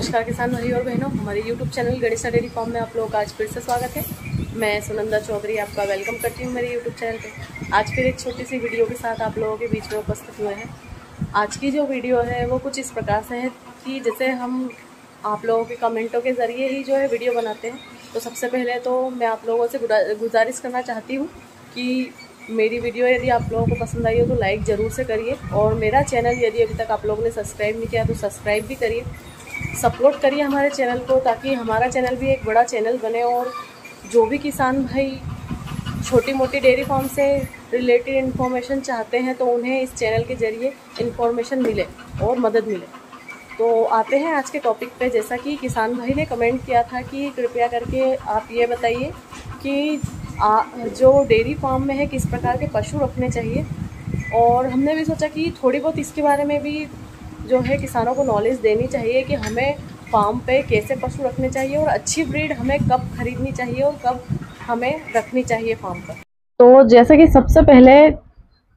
नमस्कार किसान भाई और बहनों, हमारे YouTube channel Ganesha dairy farm में आप लोगों आज फिर से स्वागत है। मैं सुनंदा चौधरी आपका वेलकम करती हूँ मेरे YouTube चैनल पे। आज फिर एक छोटी सी वीडियो के साथ आप लोगों के बीच में उपस्थित हुए हैं। आज की जो वीडियो है, वो कुछ इस प्रकार से है कि जैसे हम आप लोगों के कमेंटों के ज़रिए ही जो है वीडियो बनाते हैं तो सबसे पहले तो मैं आप लोगों से गुजारिश करना चाहती हूँ कि मेरी वीडियो यदि आप लोगों को पसंद आई हो तो लाइक ज़रूर से करिए और मेरा चैनल यदि अभी तक आप लोगों ने सब्सक्राइब नहीं किया तो सब्सक्राइब भी करिए। सपोर्ट करिए हमारे चैनल को ताकि हमारा चैनल भी एक बड़ा चैनल बने और जो भी किसान भाई छोटी मोटी डेयरी फार्म से रिलेटेड इन्फॉर्मेशन चाहते हैं तो उन्हें इस चैनल के ज़रिए इन्फॉर्मेशन मिले और मदद मिले। तो आते हैं आज के टॉपिक पे। जैसा कि किसान भाई ने कमेंट किया था कि कृपया करके आप ये बताइए कि आ, जो डेयरी फार्म में है किस प्रकार के पशु रखने चाहिए? और हमने भी सोचा कि थोड़ी बहुत इसके बारे में भी जो है किसानों को नॉलेज देनी चाहिए कि हमें फार्म पे कैसे पशु रखने चाहिए और अच्छी ब्रीड हमें कब खरीदनी चाहिए और कब हमें रखनी चाहिए फार्म पर। तो जैसे कि सबसे पहले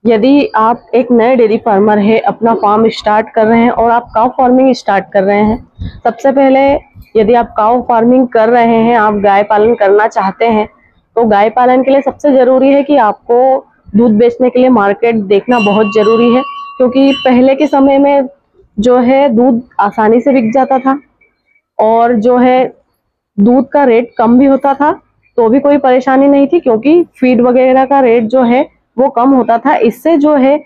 यदि आप एक नए डेयरी फार्मर है, अपना फार्म स्टार्ट कर रहे हैं और आप काउ फ़ार्मिंग स्टार्ट कर रहे हैं, सबसे पहले यदि आप काउ फ़ार्मिंग कर रहे हैं, आप गाय पालन करना चाहते हैं तो गाय पालन के लिए सबसे ज़रूरी है कि आपको दूध बेचने के लिए मार्केट देखना बहुत ज़रूरी है, क्योंकि पहले के समय में जो है दूध आसानी से बिक जाता था और जो है दूध का रेट कम भी होता था तो भी कोई परेशानी नहीं थी क्योंकि फ़ीड वगैरह का रेट जो है वो कम होता था। इससे जो है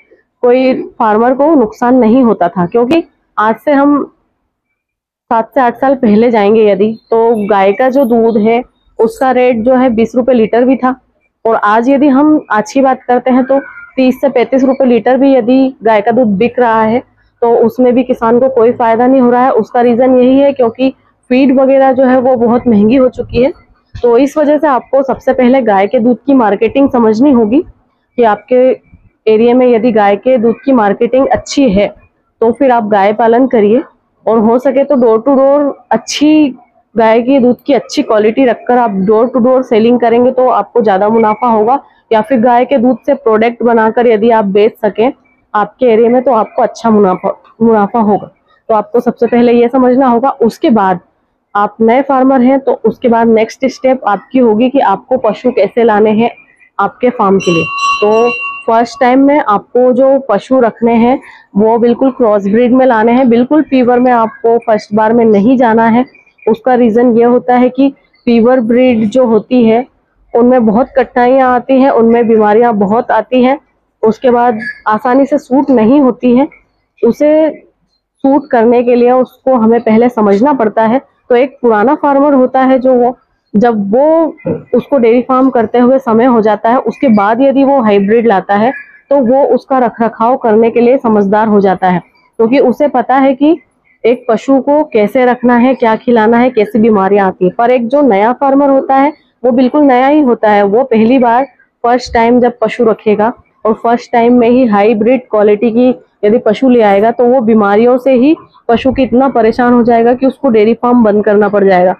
कोई फार्मर को नुकसान नहीं होता था क्योंकि आज से हम सात से आठ साल पहले जाएँगे यदि तो गाय का जो दूध है, उसका रेट जो है बीस रुपए लीटर भी था। और आज यदि हम आज की बात करते हैं तो तीस से पैंतीस रुपए लीटर भी यदि गाय का दूध बिक रहा है तो उसमें भी किसान को कोई फ़ायदा नहीं हो रहा है। उसका रीजन यही है क्योंकि फ़ीड वगैरह जो है वो बहुत महँगी हो चुकी है। तो इस वजह से आपको सबसे पहले गाय के दूध की मार्केटिंग समझनी होगी कि आपके एरिया में यदि गाय के दूध की मार्केटिंग अच्छी है तो फिर आप गाय पालन करिए। और हो सके तो डोर टू डोर अच्छी गाय के दूध की अच्छी क्वालिटी रखकर आप डोर टू डोर सेलिंग करेंगे तो आपको ज़्यादा मुनाफा होगा। या फिर गाय के दूध से प्रोडक्ट बनाकर यदि आप बेच सकें आपके एरिया में तो आपको अच्छा मुनाफा मुनाफा होगा। तो आपको सबसे पहले ये समझना होगा, उसके बाद आप नए फार्मर हैं तो उसके बाद नेक्स्ट स्टेप आपकी होगी कि आपको पशु कैसे लाने हैं आपके फार्म के लिए। तो फ़र्स्ट टाइम में आपको जो पशु रखने हैं, वो बिल्कुल क्रॉस ब्रीड में लाने हैं। बिल्कुल फीवर में आपको फ़र्स्ट बार में नहीं जाना है। उसका रीज़न ये होता है कि फीवर ब्रीड जो होती है, उनमें बहुत कठिनाइयाँ आती हैं, उनमें बीमारियाँ बहुत आती हैं। उसके बाद आसानी से सूट नहीं होती है, उसे सूट करने के लिए उसको हमें पहले समझना पड़ता है। तो एक पुराना फार्मर होता है जो वो, जब वो उसको डेयरी फार्म करते हुए समय हो जाता है, उसके बाद यदि वो हाइब्रिड लाता है तो वो उसका रख रखाव करने के लिए समझदार हो जाता है। क्योंकि तो उसे पता है कि एक पशु को कैसे रखना है, क्या खिलाना है, कैसी बीमारियाँ आती है। पर एक जो नया फार्मर होता है, वो बिल्कुल नया ही होता है। वो पहली बार, फ़र्स्ट टाइम जब पशु रखेगा और फ़र्स्ट टाइम में ही हाईब्रिड क्वालिटी की यदि पशु ले आएगा तो वो बीमारियों से ही पशु की इतना परेशान हो जाएगा कि उसको डेयरी फार्म बंद करना पड़ जाएगा।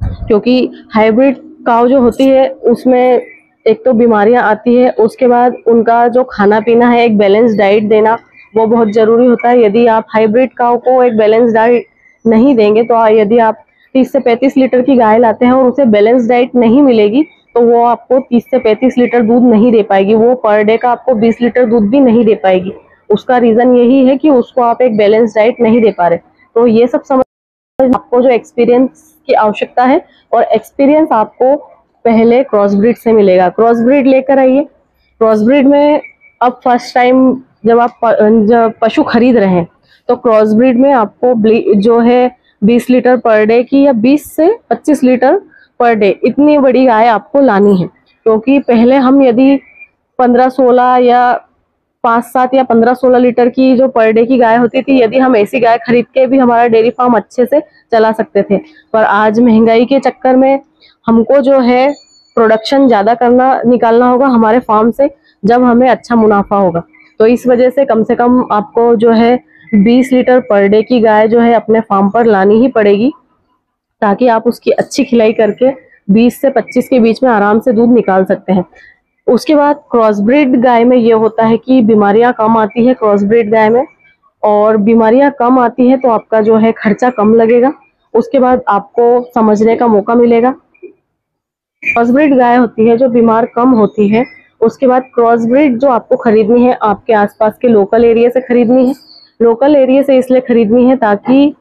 क्योंकि हाइब्रिड काव जो होती है, उसमें एक तो बीमारियाँ आती है, उसके बाद उनका जो खाना पीना है, एक बैलेंस डाइट देना, वो बहुत ज़रूरी होता है। यदि आप हाइब्रिड काव को एक बैलेंस डाइट नहीं देंगे तो यदि आप 30 से 35 लीटर की गाय लाते हैं और उसे बैलेंस डाइट नहीं मिलेगी तो वो आपको 30 से 35 लीटर दूध नहीं दे पाएगी। वो पर डे का आपको 20 लीटर दूध भी नहीं दे पाएगी। उसका रीजन यही है कि उसको आप एक बैलेंस डाइट नहीं दे पा रहे। तो ये सब समझ आपको जो एक्सपीरियंस की आवश्यकता है और एक्सपीरियंस आपको पहले क्रॉस ब्रीड से मिलेगा। क्रॉस ब्रीड लेकर आइए। क्रॉस ब्रीड में अब फ़र्स्ट टाइम जब आप पशु खरीद रहे हैं तो क्रॉस ब्रीड में आपको जो है 20 लीटर पर डे की या 20 से 25 लीटर पर डे। इतनी बड़ी गाय आपको लानी है, क्योंकि तो पहले हम यदि पंद्रह सोलह या पाँच सात या पंद्रह सोलह लीटर की जो पर डे की गाय होती थी, यदि हम ऐसी गाय खरीद के भी हमारा डेयरी फार्म अच्छे से चला सकते थे। पर आज महँगाई के चक्कर में हमको जो है प्रोडक्शन ज़्यादा करना, निकालना होगा हमारे फार्म से, जब हमें अच्छा मुनाफा होगा। तो इस वजह से कम से कम आपको जो है 20 लीटर पर डे की गाय जो है अपने फार्म पर लानी ही पड़ेगी। ताकि आप उसकी अच्छी खिलाई करके 20 से 25 के बीच में आराम से दूध निकाल सकते हैं। उसके बाद क्रॉस ब्रीड गाय में ये होता है कि बीमारियाँ कम आती है क्रॉस ब्रीड गाय में और बीमारियाँ कम आती है तो आपका जो है खर्चा कम लगेगा। उसके बाद आपको समझने का मौका मिलेगा। क्रॉसब्रिड गाय होती है जो बीमार कम होती है। उसके बाद क्रॉसब्रिड जो आपको खरीदनी है, आपके आसपास के लोकल एरिया से खरीदनी है। लोकल एरिया से इसलिए खरीदनी है ताकि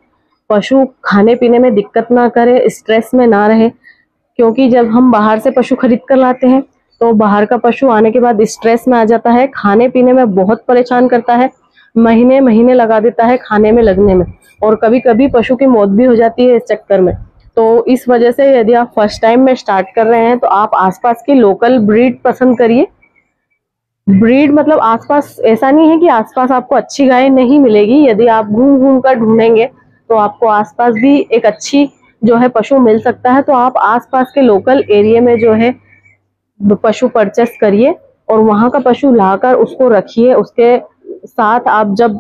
पशु खाने पीने में दिक्कत ना करे स्ट्रेस में ना रहे, क्योंकि जब हम बाहर से पशु खरीद कर लाते हैं तो बाहर का पशु आने के बाद स्ट्रेस में आ जाता है, खाने पीने में बहुत परेशान करता है, महीने महीने लगा देता है खाने में लगने में, और कभी कभी पशु की मौत भी हो जाती है इस चक्कर में। तो इस वजह से यदि आप फ़र्स्ट टाइम में स्टार्ट कर रहे हैं तो आप आसपास की लोकल ब्रीड पसंद करिए। ब्रीड मतलब आसपास ऐसा नहीं है कि आसपास आपको अच्छी गाय नहीं मिलेगी, यदि आप घूम घूम कर ढूंढेंगे तो आपको आसपास भी एक अच्छी जो है पशु मिल सकता है। तो आप आसपास के लोकल एरिया में जो है पशु परचेस करिए और वहाँ का पशु लाकर उसको रखिए। उसके साथ आप जब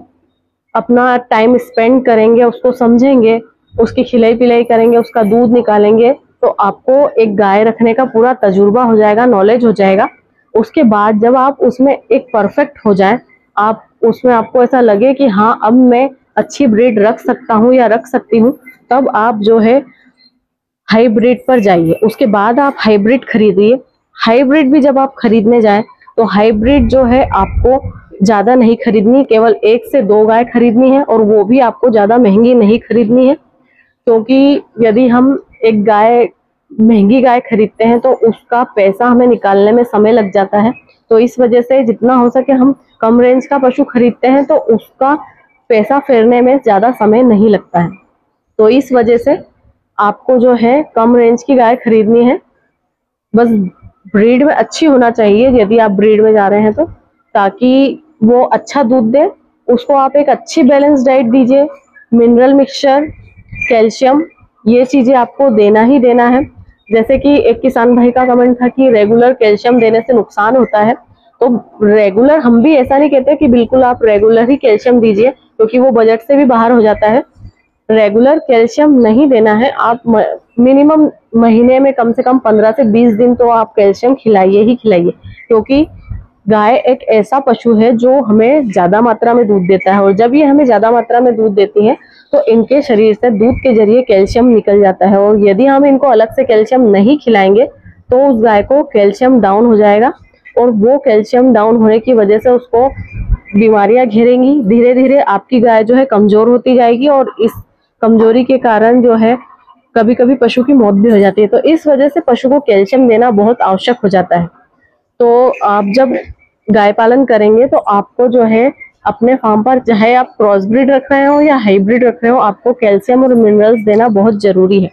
अपना टाइम स्पेंड करेंगे, उसको समझेंगे, उसकी खिलाई पिलाई करेंगे, उसका दूध निकालेंगे तो आपको एक गाय रखने का पूरा तजुर्बा हो जाएगा नॉलेज हो जाएगा। उसके बाद जब आप उसमें एक परफेक्ट हो जाए, आप उसमें आपको ऐसा लगे कि हाँ अब मैं अच्छी ब्रीड रख सकता हूँ या रख सकती हूँ, तब आप जो है हाइब्रिड पर जाइए। उसके बाद आप हाइब्रिड खरीदिए। हाइब्रिड भी जब आप खरीदने जाए तो हाइब्रिड जो है आपको ज़्यादा नहीं खरीदनी, केवल एक से दो गाय खरीदनी है और वो भी आपको ज़्यादा महँगी नहीं खरीदनी है। क्योंकि यदि हम एक गाय, महँगी गाय खरीदते हैं तो उसका पैसा हमें निकालने में समय लग जाता है। तो इस वजह से जितना हो सके हम कम रेंज का पशु खरीदते हैं तो उसका पैसा फेरने में ज़्यादा समय नहीं लगता है। तो इस वजह से आपको जो है कम रेंज की गाय खरीदनी है। बस ब्रीड में अच्छी होना चाहिए, यदि आप ब्रीड में जा रहे हैं तो ताकि वो अच्छा दूध दे। उसको आप एक अच्छी बैलेंस डाइट दीजिए। मिनरल मिक्सचर कैल्शियम ये चीज़ें आपको देना ही देना है। जैसे कि एक किसान भाई का कमेंट था कि रेगुलर कैल्शियम देने से नुकसान होता है। तो रेगुलर हम भी ऐसा नहीं कहते कि बिल्कुल आप रेगुलर ही कैल्शियम दीजिए। क्योंकि वो बजट से भी बाहर हो जाता है। रेगुलर कैल्शियम नहीं देना है। आप मिनिमम महीने में कम से कम पंद्रह से बीस दिन तो आप कैल्शियम खिलाइए ही खिलाइए। क्योंकि गाय एक ऐसा पशु है जो हमें ज़्यादा मात्रा में दूध देता है और जब ये हमें ज़्यादा मात्रा में दूध देती है तो इनके शरीर से दूध के ज़रिए कैल्शियम निकल जाता है। और यदि हम इनको अलग से कैल्शियम नहीं खिलाएँगे तो उस गाय को कैल्शियम डाउन हो जाएगा। और वो कैल्शियम डाउन होने की वजह से उसको बीमारियाँ घेरेंगी धीरे धीरे आपकी गाय जो है कमज़ोर होती जाएगी और इस कमज़ोरी के कारण जो है कभी कभी पशु की मौत भी हो जाती है। तो इस वजह से पशु को कैल्शियम देना बहुत आवश्यक हो जाता है। तो आप जब गाय पालन करेंगे तो आपको जो है अपने फार्म पर चाहे आप क्रॉस ब्रिड रख रहे हो या हाइब्रिड रख रहे हो, आपको कैल्शियम और मिनरल्स देना बहुत ज़रूरी है।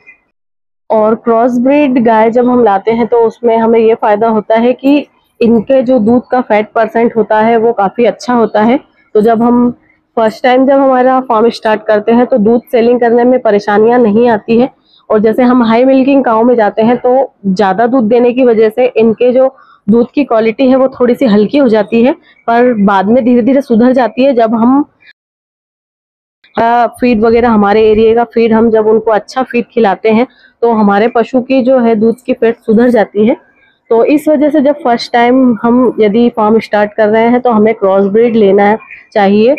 और क्रॉस ब्रिड गाय जब हम लाते हैं तो उसमें हमें ये फ़ायदा होता है कि इनके जो दूध का फैट परसेंट होता है, वो काफ़ी अच्छा होता है। तो जब हम फ़र्स्ट टाइम जब हमारा फार्म स्टार्ट करते हैं तो दूध सेलिंग करने में परेशानियाँ नहीं आती है। और जैसे हम हाई मिल्किंग गाँव में जाते हैं तो ज़्यादा दूध देने की वजह से इनके जो दूध की क्वालिटी है, वो थोड़ी सी हल्की हो जाती है, पर बाद में धीरे धीरे सुधर जाती है। जब हम फ़ीड वगैरह हमारे एरिया का फ़ीड हम जब उनको अच्छा फ़ीड खिलाते हैं तो हमारे पशु की जो है, दूध की फेट सुधर जाती है। तो इस वजह से जब फ़र्स्ट टाइम हम यदि फार्म स्टार्ट कर रहे हैं तो हमें क्रॉस ब्रीड लेना चाहिए।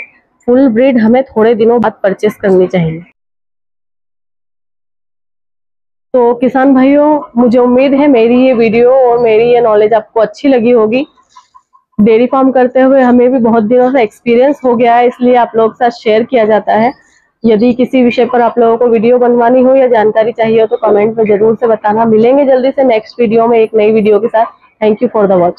फुल ब्रीड हमें थोड़े दिनों बाद परचेस करनी चाहिए। तो किसान भाइयों, मुझे उम्मीद है मेरी ये वीडियो और मेरी ये नॉलेज आपको अच्छी लगी होगी। डेयरी फार्म करते हुए हमें भी बहुत दिनों से एक्सपीरियंस हो गया है, इसलिए आप लोग के साथ शेयर किया जाता है। यदि किसी विषय पर आप लोगों को वीडियो बनवानी हो या जानकारी चाहिए हो तो कमेंट में ज़रूर से बताना। मिलेंगे जल्दी से नेक्स्ट वीडियो में एक नई वीडियो के साथ। Thank you for the watch